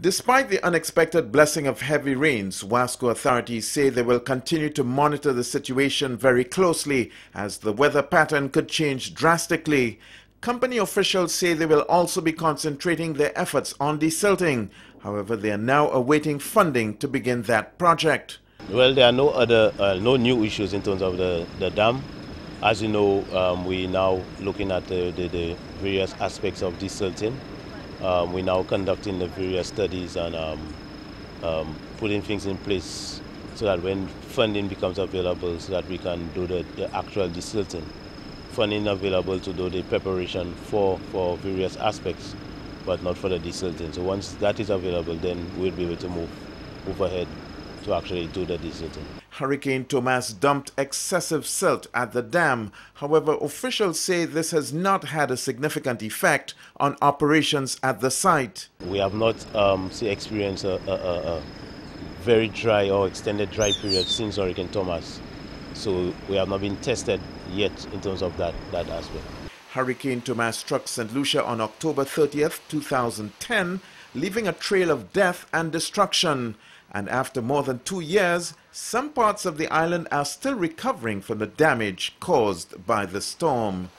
Despite the unexpected blessing of heavy rains, Wasco authorities say they will continue to monitor the situation very closely as the weather pattern could change drastically. Company officials say they will also be concentrating their efforts on desilting. However, they are now awaiting funding to begin that project. Well, there are no other, uh, no new issues in terms of the, the dam. As you know, um, we're now looking at the, the, the various aspects of desilting. Um, we're now conducting the various studies and um, um, putting things in place so that when funding becomes available so that we can do the, the actual desilting. Funding available to do the preparation for, for various aspects, but not for the desilting. So once that is available, then we'll be able to move, move ahead to actually do the desilting. Hurricane Tomas dumped excessive silt at the dam. However, officials say this has not had a significant effect on operations at the site. We have not um, experienced a, a, a, very dry or extended dry period since Hurricane Tomas. So we have not been tested yet in terms of that, that aspect. Hurricane Tomas struck St. Lucia on October 30th, 2010, leaving a trail of death and destruction and after more than two years, some parts of the island are still recovering from the damage caused by the storm.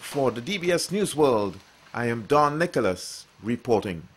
For the DBS News World, I am Don Nicholas reporting.